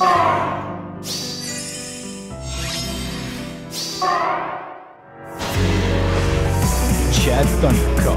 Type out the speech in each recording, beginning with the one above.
Chad Thundercock.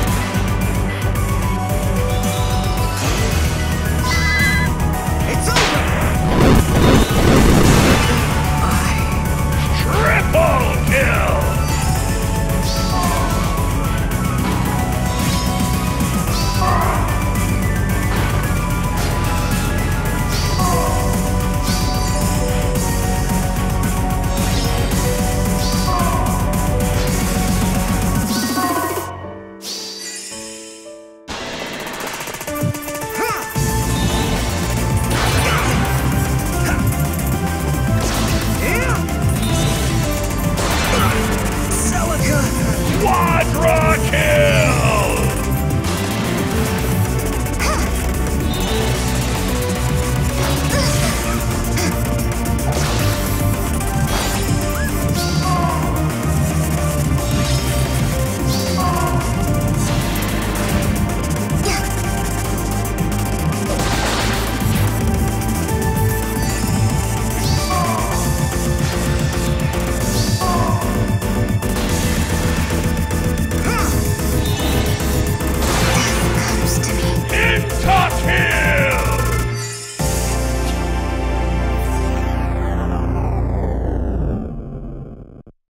Rocket!